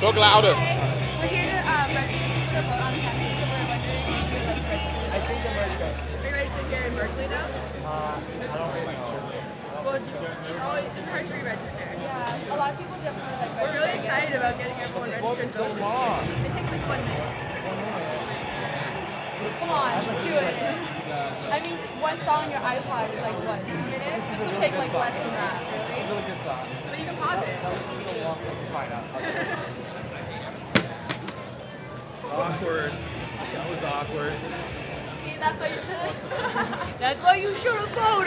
Talk louder. We're here to um, register people to vote on campus, so we're wondering if you'd like to register. I think I'm ready to go. Are you registered here in Berkeley now? Uh, I don't really know. Well, it's, it's always it's hard to re-register. Yeah, a lot of people definitely like We're really excited about getting everyone registered. so long. It takes like one minute. Come on, let's do it. I mean, one song on your iPod is like what, two minutes? This will take like less than that, It's a really. really good song. But you can pause it. That Awkward. That was awkward. See, that's why you should. That's why you should have voted.